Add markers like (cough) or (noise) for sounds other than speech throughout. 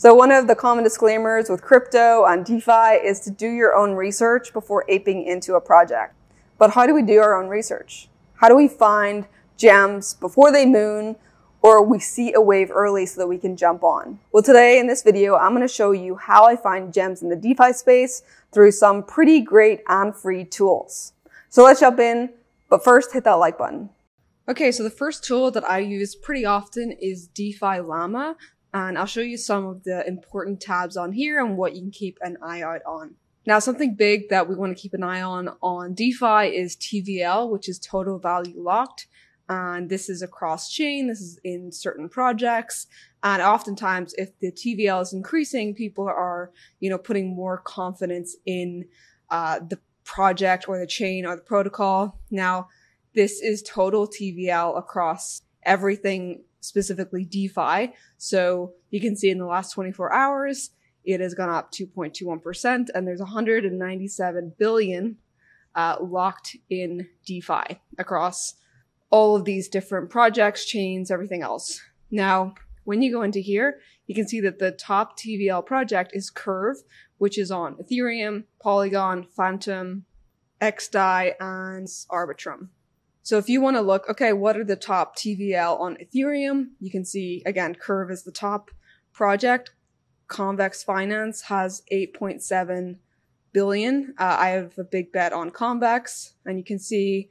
So one of the common disclaimers with crypto and DeFi is to do your own research before aping into a project. But how do we do our own research? How do we find gems before they moon or we see a wave early so that we can jump on? Well, today in this video, I'm going to show you how I find gems in the DeFi space through some pretty great and free tools. So let's jump in, but first hit that like button. Okay, so the first tool that I use pretty often is DeFi Llama and I'll show you some of the important tabs on here and what you can keep an eye out on. Now, something big that we want to keep an eye on on DeFi is TVL, which is total value locked. And this is across chain. This is in certain projects. And oftentimes, if the TVL is increasing, people are, you know, putting more confidence in uh, the project or the chain or the protocol. Now, this is total TVL across everything specifically DeFi. So you can see in the last 24 hours, it has gone up 2.21%, and there's 197 billion uh, locked in DeFi across all of these different projects, chains, everything else. Now, when you go into here, you can see that the top TVL project is Curve, which is on Ethereum, Polygon, Fantom, XDAI, and Arbitrum. So if you want to look, okay, what are the top TVL on Ethereum? You can see again, Curve is the top project. Convex Finance has 8.7 billion. Uh, I have a big bet on Convex, and you can see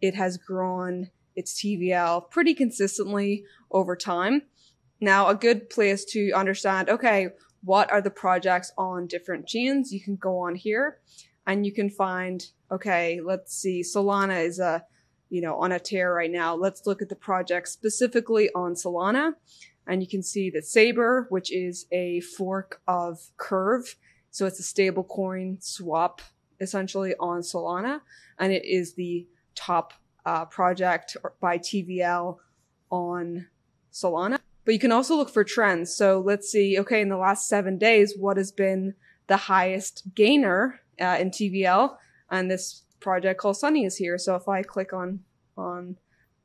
it has grown its TVL pretty consistently over time. Now, a good place to understand, okay, what are the projects on different chains? You can go on here and you can find, okay, let's see, Solana is a you know, on a tear right now. Let's look at the project specifically on Solana. And you can see that Saber, which is a fork of Curve. So it's a stable coin swap essentially on Solana. And it is the top uh, project by TVL on Solana. But you can also look for trends. So let's see, okay, in the last seven days, what has been the highest gainer uh, in TVL? And this project called Sunny is here. So if I click on on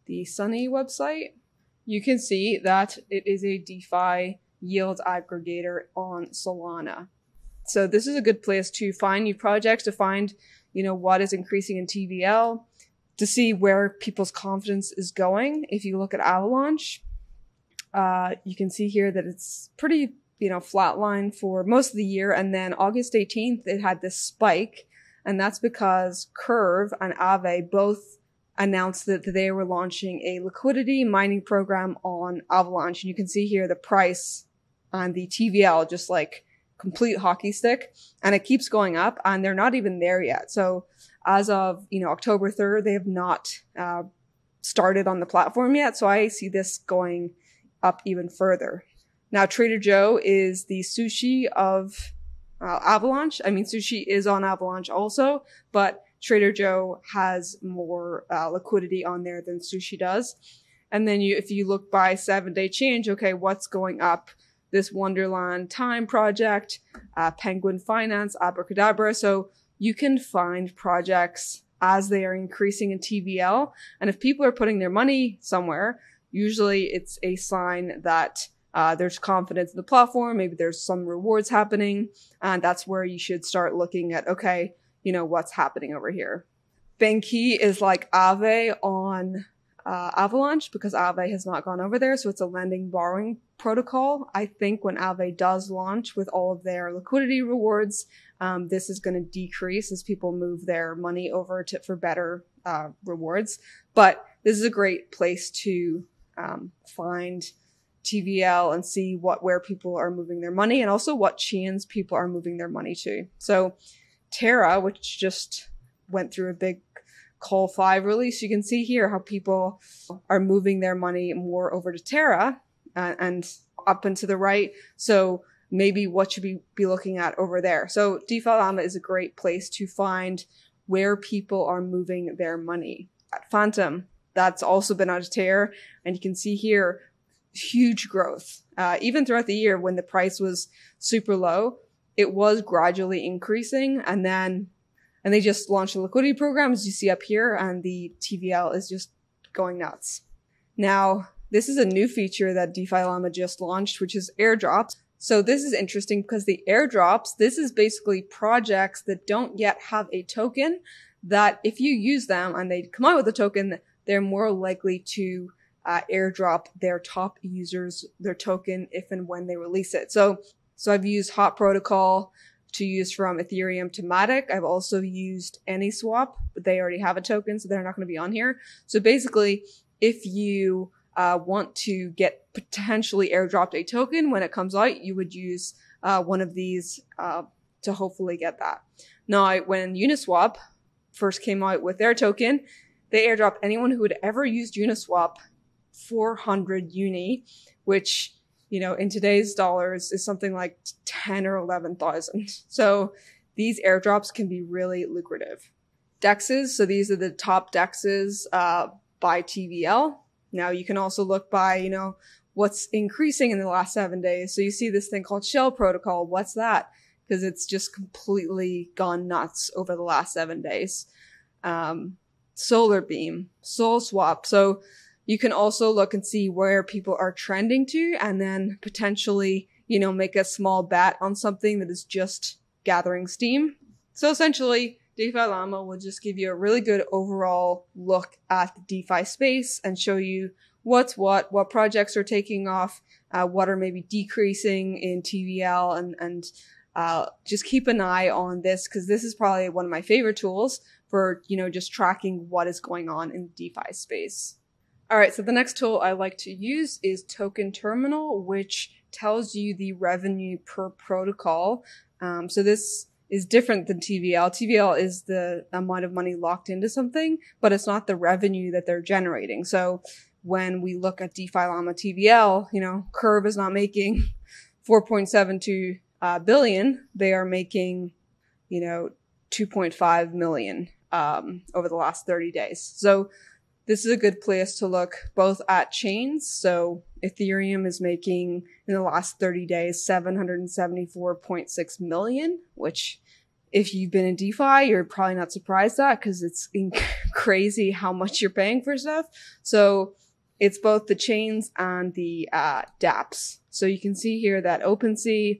the Sunny website, you can see that it is a DeFi yield aggregator on Solana. So this is a good place to find new projects, to find, you know, what is increasing in TVL, to see where people's confidence is going. If you look at Avalanche, uh, you can see here that it's pretty, you know, flatline for most of the year. And then August 18th, it had this spike and that's because Curve and Aave both announced that they were launching a liquidity mining program on Avalanche. And you can see here the price on the TVL, just like complete hockey stick. And it keeps going up and they're not even there yet. So as of, you know, October 3rd, they have not uh, started on the platform yet. So I see this going up even further. Now, Trader Joe is the sushi of uh, Avalanche. I mean, sushi is on Avalanche also, but Trader Joe has more uh, liquidity on there than sushi does. And then you, if you look by seven day change, okay, what's going up? This Wonderland Time project, uh, Penguin Finance, Abracadabra. So you can find projects as they are increasing in TVL. And if people are putting their money somewhere, usually it's a sign that uh, there's confidence in the platform. Maybe there's some rewards happening. And that's where you should start looking at, okay, you know, what's happening over here. Benqi is like Aave on uh, Avalanche because Aave has not gone over there. So it's a lending borrowing protocol. I think when Aave does launch with all of their liquidity rewards, um, this is going to decrease as people move their money over to for better uh, rewards. But this is a great place to um, find TVL and see what where people are moving their money and also what chains people are moving their money to. So Terra, which just went through a big Col-5 release, you can see here how people are moving their money more over to Terra uh, and up and to the right. So maybe what should we be looking at over there? So DeFi is a great place to find where people are moving their money. At Fantom, that's also been on a tear. And you can see here huge growth. Uh, even throughout the year when the price was super low, it was gradually increasing and then and they just launched a liquidity program as you see up here and the TVL is just going nuts. Now, this is a new feature that DeFi Llama just launched, which is airdrops. So this is interesting because the airdrops, this is basically projects that don't yet have a token that if you use them and they come out with a token, they're more likely to uh, airdrop their top users their token if and when they release it. So, so I've used Hop Protocol to use from Ethereum to Matic. I've also used AnySwap, but they already have a token, so they're not going to be on here. So basically, if you uh, want to get potentially airdropped a token when it comes out, you would use uh, one of these uh, to hopefully get that. Now, when Uniswap first came out with their token, they airdropped anyone who had ever used Uniswap 400 uni, which, you know, in today's dollars is something like 10 or 11,000. So these airdrops can be really lucrative. Dexes. So these are the top dexes, uh, by TVL. Now you can also look by, you know, what's increasing in the last seven days. So you see this thing called shell protocol. What's that? Because it's just completely gone nuts over the last seven days. Um, Solarbeam, Soul swap. So you can also look and see where people are trending to and then potentially, you know, make a small bet on something that is just gathering steam. So essentially, DeFi Llama will just give you a really good overall look at the DeFi space and show you what's what, what projects are taking off, uh, what are maybe decreasing in TVL and, and, uh, just keep an eye on this because this is probably one of my favorite tools for, you know, just tracking what is going on in the DeFi space. All right, so the next tool I like to use is Token Terminal, which tells you the revenue per protocol. Um, so this is different than TVL. TVL is the amount of money locked into something, but it's not the revenue that they're generating. So when we look at DeFi Llama TVL, you know, Curve is not making (laughs) 4.72 uh, billion. They are making, you know, 2.5 million um, over the last 30 days. So this is a good place to look both at chains. So Ethereum is making in the last 30 days 774.6 million, which if you've been in DeFi, you're probably not surprised at because it's (laughs) crazy how much you're paying for stuff. So it's both the chains and the uh, dApps. So you can see here that OpenSea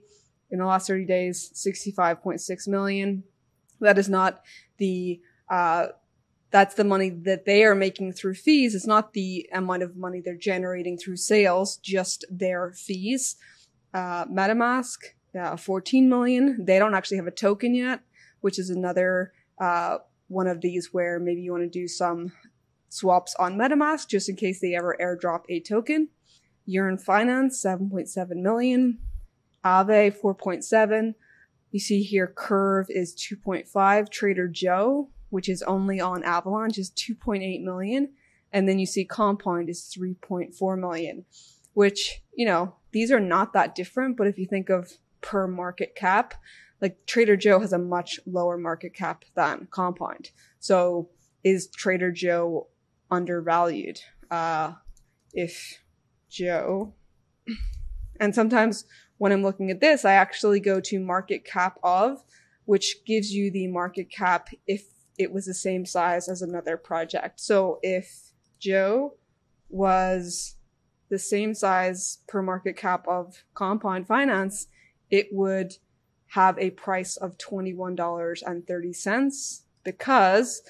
in the last 30 days, 65.6 million. That is not the uh, that's the money that they are making through fees. It's not the amount of money they're generating through sales, just their fees. Uh, MetaMask, yeah, 14 million. They don't actually have a token yet, which is another uh, one of these where maybe you want to do some swaps on MetaMask just in case they ever airdrop a token. Yearn Finance, 7.7 million. Aave, 4.7. You see here Curve is 2.5. Trader Joe, which is only on Avalanche, is 2.8 million. And then you see Compound is 3.4 million, which, you know, these are not that different. But if you think of per market cap, like Trader Joe has a much lower market cap than Compound. So is Trader Joe undervalued? Uh, if Joe, and sometimes when I'm looking at this, I actually go to MarketCapOf, which gives you the market cap if it was the same size as another project. So if Joe was the same size per market cap of Compound Finance, it would have a price of $21.30 because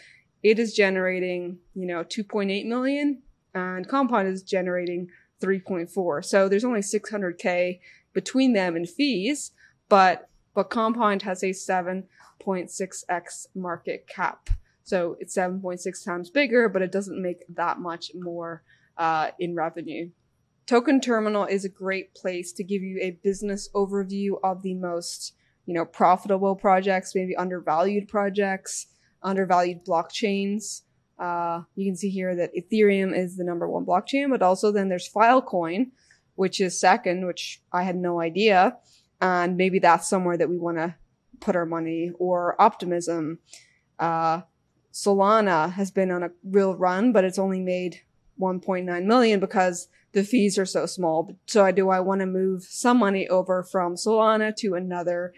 it is generating, you know, 2.8 million and Compound is generating 3.4. So there's only 600k between them in fees, but but Compound has a 7 0.6x market cap. So it's 7.6 times bigger, but it doesn't make that much more uh, in revenue. Token Terminal is a great place to give you a business overview of the most, you know, profitable projects, maybe undervalued projects, undervalued blockchains. Uh, you can see here that Ethereum is the number one blockchain, but also then there's Filecoin, which is second, which I had no idea. And maybe that's somewhere that we want to put our money or optimism. Uh, Solana has been on a real run, but it's only made 1.9 million because the fees are so small. So I do I want to move some money over from Solana to another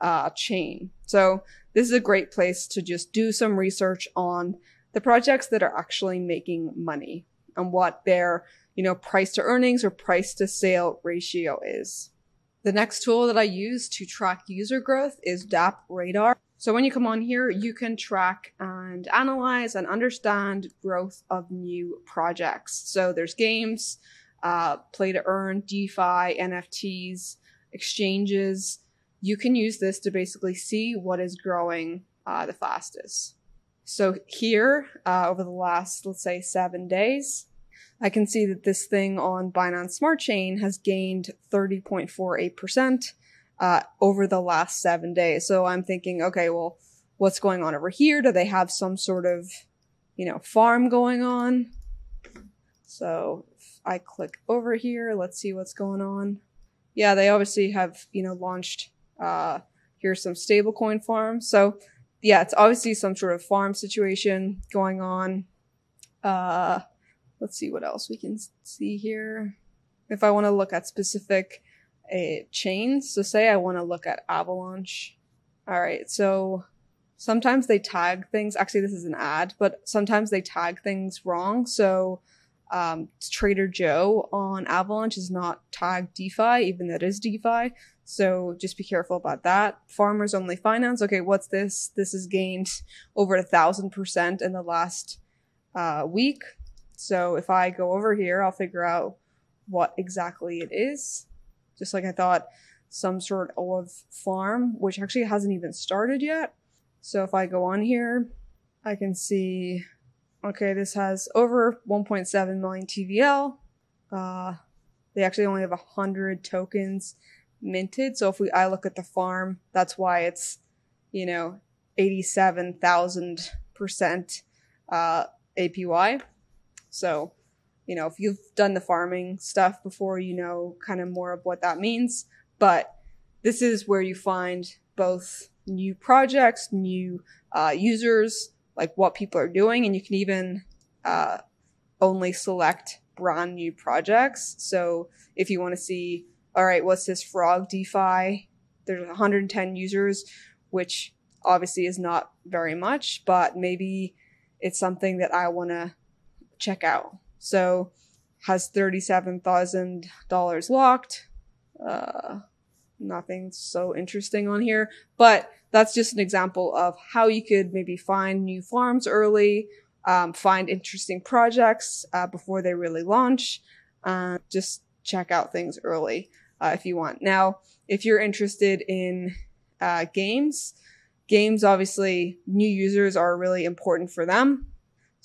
uh, chain. So this is a great place to just do some research on the projects that are actually making money and what their, you know, price to earnings or price to sale ratio is. The next tool that I use to track user growth is DApp Radar. So when you come on here, you can track and analyze and understand growth of new projects. So there's games, uh, play to earn, DeFi, NFTs, exchanges. You can use this to basically see what is growing uh, the fastest. So here, uh, over the last, let's say, seven days, I can see that this thing on Binance Smart Chain has gained 30.48% uh, over the last seven days. So I'm thinking, okay, well, what's going on over here? Do they have some sort of, you know, farm going on? So if I click over here, let's see what's going on. Yeah, they obviously have, you know, launched, uh, here's some stablecoin farms. So yeah, it's obviously some sort of farm situation going on. Uh, let's see what else we can see here. If I want to look at specific uh, chains, so say I want to look at Avalanche. All right, so sometimes they tag things. Actually, this is an ad, but sometimes they tag things wrong. So um, Trader Joe on Avalanche is not tagged DeFi, even though it is DeFi. So just be careful about that. Farmers only finance. Okay, what's this? This has gained over a thousand percent in the last uh, week. So if I go over here, I'll figure out what exactly it is. Just like I thought, some sort of farm, which actually hasn't even started yet. So if I go on here, I can see, okay, this has over 1.7 million TVL. Uh, they actually only have 100 tokens minted. So if we, I look at the farm, that's why it's, you know, 87,000% uh, APY. So, you know, if you've done the farming stuff before, you know kind of more of what that means. But this is where you find both new projects, new uh, users, like what people are doing, and you can even uh, only select brand new projects. So if you want to see, all right, what's this frog DeFi? There's 110 users, which obviously is not very much, but maybe it's something that I want to check out. So has $37,000 locked. Uh, nothing so interesting on here, but that's just an example of how you could maybe find new farms early, um, find interesting projects uh, before they really launch, uh, just check out things early uh, if you want. Now, if you're interested in uh, games, games obviously new users are really important for them.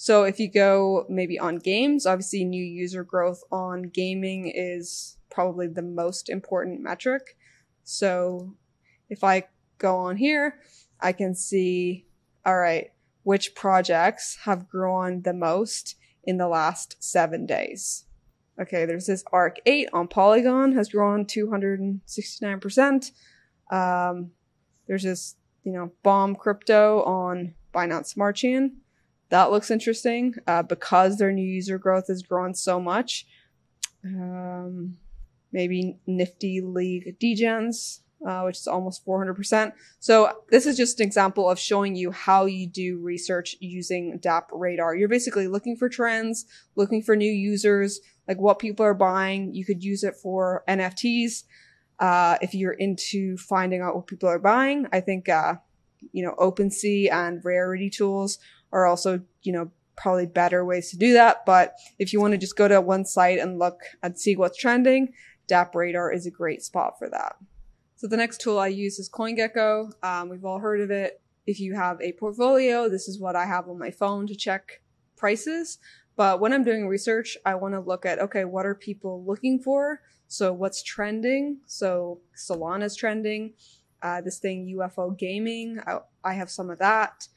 So if you go maybe on games, obviously new user growth on gaming is probably the most important metric. So if I go on here, I can see, all right, which projects have grown the most in the last seven days. Okay, there's this ARC 8 on Polygon has grown 269%. Um, there's this, you know, Bomb Crypto on Binance Smart Chain that looks interesting uh, because their new user growth has grown so much. Um, maybe Nifty League Degens, uh, which is almost 400%. So this is just an example of showing you how you do research using DApp Radar. You're basically looking for trends, looking for new users, like what people are buying. You could use it for NFTs. Uh, if you're into finding out what people are buying, I think, uh, you know, OpenSea and Rarity Tools are also, you know, probably better ways to do that. But if you want to just go to one site and look and see what's trending, DApp Radar is a great spot for that. So the next tool I use is CoinGecko. Um, we've all heard of it. If you have a portfolio, this is what I have on my phone to check prices. But when I'm doing research, I want to look at, okay, what are people looking for? So what's trending? So Solana's trending. Uh, this thing UFO gaming, I, I have some of that.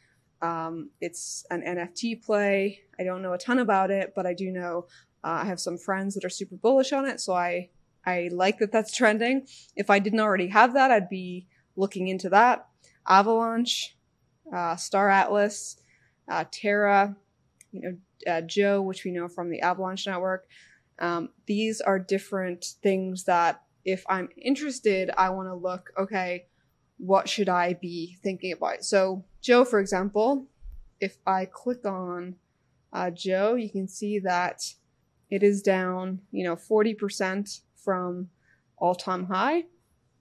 Um, it's an NFT play. I don't know a ton about it, but I do know uh, I have some friends that are super bullish on it, so I I like that that's trending. If I didn't already have that, I'd be looking into that. Avalanche, uh, Star Atlas, uh, Terra, you know, uh, Joe, which we know from the Avalanche network. Um, these are different things that if I'm interested, I want to look, okay, what should I be thinking about? So Joe, for example, if I click on uh, Joe, you can see that it is down, you know, 40% from all time high.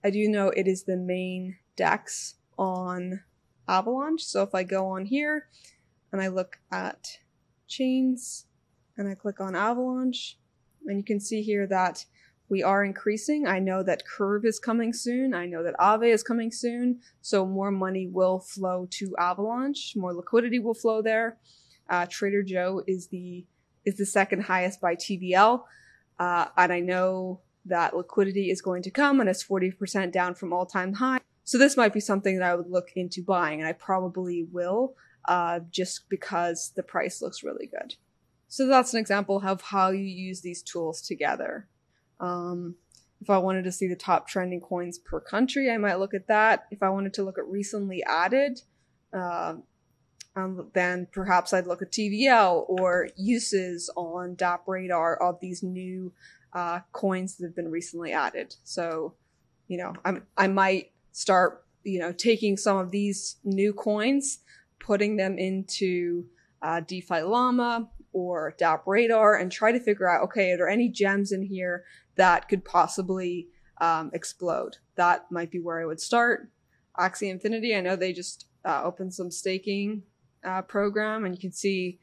I do know it is the main DEX on Avalanche. So if I go on here and I look at chains and I click on Avalanche, and you can see here that we are increasing. I know that Curve is coming soon. I know that Aave is coming soon. So more money will flow to Avalanche. More liquidity will flow there. Uh, Trader Joe is the is the second highest by TVL, uh, and I know that liquidity is going to come and it's 40% down from all time high. So this might be something that I would look into buying, and I probably will, uh, just because the price looks really good. So that's an example of how you use these tools together. Um, if I wanted to see the top trending coins per country, I might look at that. If I wanted to look at recently added, uh, um, then perhaps I'd look at TVL or uses on DappRadar of these new uh, coins that have been recently added. So, you know, I'm, I might start, you know, taking some of these new coins, putting them into uh, DeFi Llama or DappRadar and try to figure out, okay, are there any gems in here that could possibly um, explode? That might be where I would start. Axie Infinity, I know they just uh, opened some staking uh, program and you can see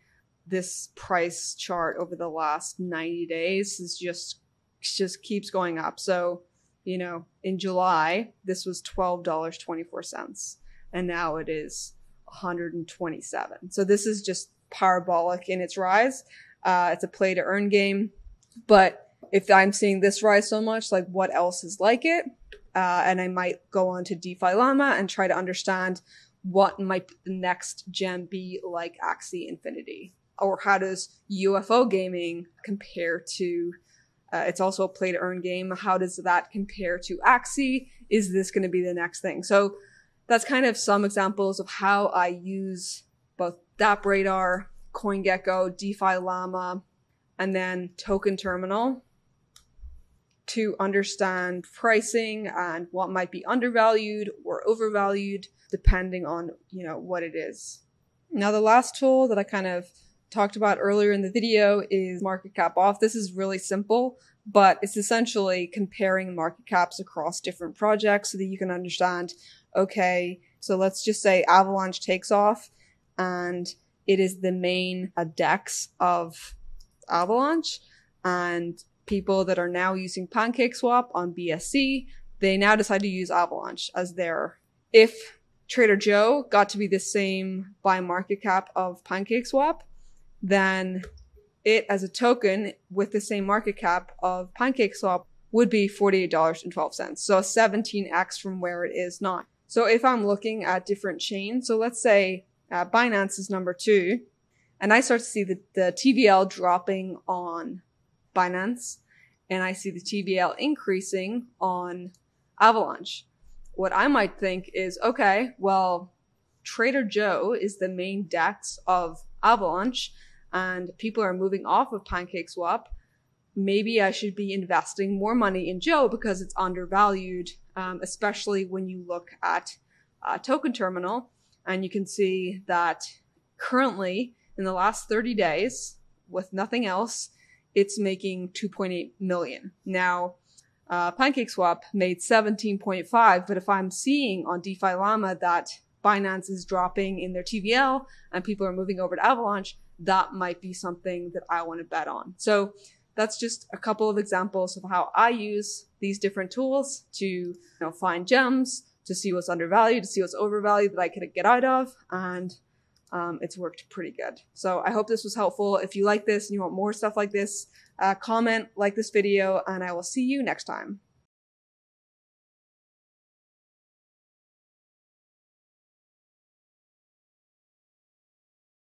this price chart over the last 90 days is just just keeps going up. So, you know, in July, this was $12.24 and now it is 127. So this is just parabolic in its rise. Uh, it's a play to earn game, but if I'm seeing this rise so much, like what else is like it? Uh, and I might go on to DeFi Llama and try to understand what might the next gem be like Axie Infinity, or how does UFO gaming compare to uh, it's also a play to earn game. How does that compare to Axie? Is this going to be the next thing? So that's kind of some examples of how I use both DappRadar, CoinGecko, DeFi Llama, and then Token Terminal to understand pricing and what might be undervalued or overvalued depending on, you know, what it is. Now, the last tool that I kind of talked about earlier in the video is MarketCapOf. This is really simple, but it's essentially comparing market caps across different projects so that you can understand, okay, so let's just say Avalanche takes off and it is the main uh, DEX of Avalanche and people that are now using PancakeSwap on BSC, they now decide to use Avalanche as their, if Trader Joe got to be the same by market cap of PancakeSwap, then it as a token with the same market cap of PancakeSwap would be $48.12. So 17x from where it is not. So if I'm looking at different chains, so let's say uh, Binance is number two, and I start to see the, the TVL dropping on Binance, and I see the TVL increasing on Avalanche. What I might think is, okay, well, Trader Joe is the main DEX of Avalanche and people are moving off of PancakeSwap, maybe I should be investing more money in Joe because it's undervalued, um, especially when you look at uh, Token Terminal. And you can see that currently, in the last 30 days, with nothing else, it's making 2.8 million. Now, uh, PancakeSwap made 17.5, but if I'm seeing on DeFi Llama that Binance is dropping in their TVL and people are moving over to Avalanche, that might be something that I want to bet on. So that's just a couple of examples of how I use these different tools to you know, find gems, to see what's undervalued, to see what's overvalued that I could get out of. And um, it's worked pretty good. So I hope this was helpful. If you like this and you want more stuff like this, uh, comment, like this video, and I will see you next time.